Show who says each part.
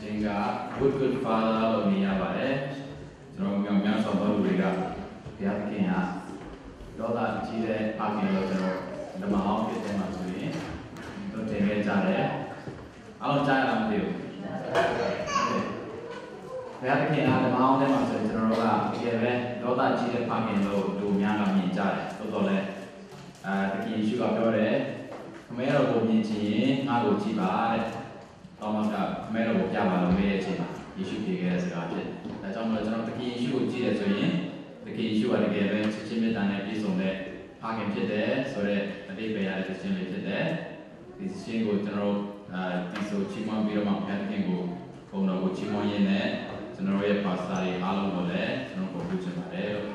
Speaker 1: ချင်းက good good father လို့မြင်ရပါတယ်ကျွန်တော်မြောင်များဆောင်တော်လူတွေကဘုရားသခင်ဟာဒေါသကြီးတဲ့အာခင်လို့ကျွန်တော်ဓမ္မအောင်ဖြစ်တဲ့မှာဆိုရင်တို့တင်ခဲ့ကြတယ်အားလုံးကြားရလားမသိဘူးဘုရားသခင်အားဓမ္မအောင်တဲ့မှာဆိုရင်ကျွန်တော်တို့ကတကယ်ပဲဒေါသကြီးတဲ့ဖခင်လို့လူများကမြင်ကြတယ်သို့တော်လည်းအာတကယ်ယေရှုကပြောတယ်ခမဲတော်ကိုမြင်ချင်ရင်ငါ့ကိုကြည့်ပါတဲ့ သောမတ်ကခမဲတော်ကိုပြပါလို့မေးတဲ့အချိန်မှာယေရှုပြေခဲ့တဲ့စကားဖြစ်တယ်ဒါကြောင့်မလို့ကျွန်တော်တကယ်ယေရှုကိုကြည့်တယ်ဆိုရင်တကယ်ယေရှုကတကယ်ပဲချစ်ချင်းမေတ္တာနဲ့ပြည့်စုံတဲ့ဖခင်ဖြစ်တယ်ဆိုတော့အတိတ်ပဲရတဲ့ခြင်းလေးဖြစ်တယ်ဒီခြင်းကိုကျွန်တော်အာဒီဆိုချီးမွမ်းပြီးတော့မှဘုရားသခင်ကိုဘုံတော်ကိုချီးမွမ်းရင်းနဲ့ကျွန်တော်ရဲ့ပါစတာတွေအားလုံးကိုလည်းကျွန်တော်ကိုပြုချင်ပါတယ်လို့